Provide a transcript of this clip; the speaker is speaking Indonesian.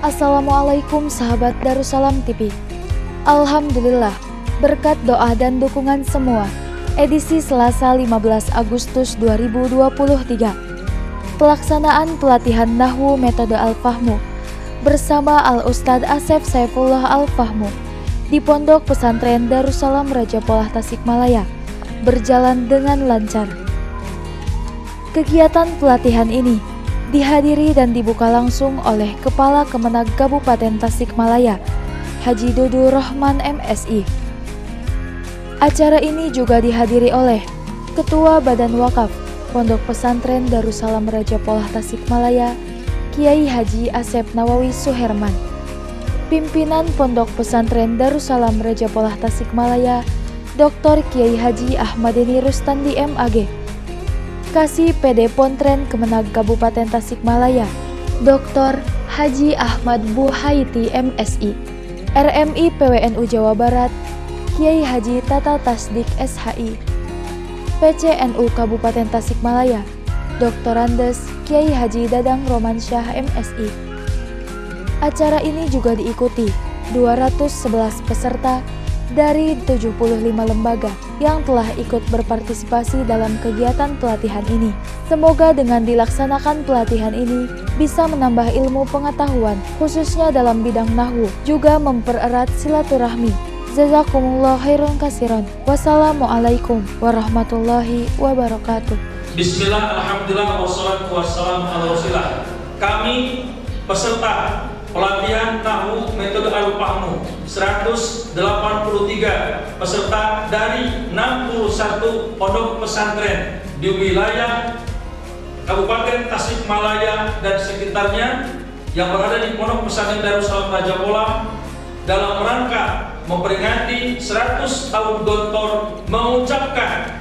Assalamualaikum sahabat Darussalam TV. Alhamdulillah, berkat doa dan dukungan semua, edisi Selasa 15 Agustus 2023. Pelaksanaan pelatihan Nahwu metode Al-Fahmu bersama Al-Ustadz Asep Saifullah Al-Fahmu di Pondok Pesantren Darussalam Raja Polah Tasikmalaya berjalan dengan lancar. Kegiatan pelatihan ini dihadiri dan dibuka langsung oleh Kepala Kemenag Kabupaten Tasikmalaya, Haji Dudu Rohman MSI. Acara ini juga dihadiri oleh Ketua Badan Wakaf Pondok Pesantren Darussalam Raja Polah Tasikmalaya, Kiai Haji Asep Nawawi Suherman. Pimpinan Pondok Pesantren Darussalam Raja Polah Tasikmalaya, Dr. Kiai Haji Ahmadini Rustandi MAG. Kasih PD Pontren Kemenag Kabupaten Tasikmalaya, Dr. Haji Ahmad Buhaiti MSI, RMI PWNU Jawa Barat, Kiai Haji Tata Tasdik SHI, PCNU Kabupaten Tasikmalaya, Dr. Andes Kiai Haji Dadang Romansyah MSI. Acara ini juga diikuti 211 peserta dari 75 lembaga yang telah ikut berpartisipasi dalam kegiatan pelatihan ini. Semoga dengan dilaksanakan pelatihan ini bisa menambah ilmu pengetahuan khususnya dalam bidang nahwu, juga mempererat silaturahmi. Jazakumullah khairan kasiron. Wassalamualaikum warahmatullahi wabarakatuh. Bismillah, Alhamdulillah, wassalatu wassalamu. Kami peserta pelatihan Nahwu metode Al-Fahmu 183 peserta dari 61 pondok pesantren di wilayah Kabupaten Tasikmalaya dan sekitarnya yang berada di pondok pesantren Darussalam Raja Pola dalam rangka memperingati 100 tahun Gontor mengucapkan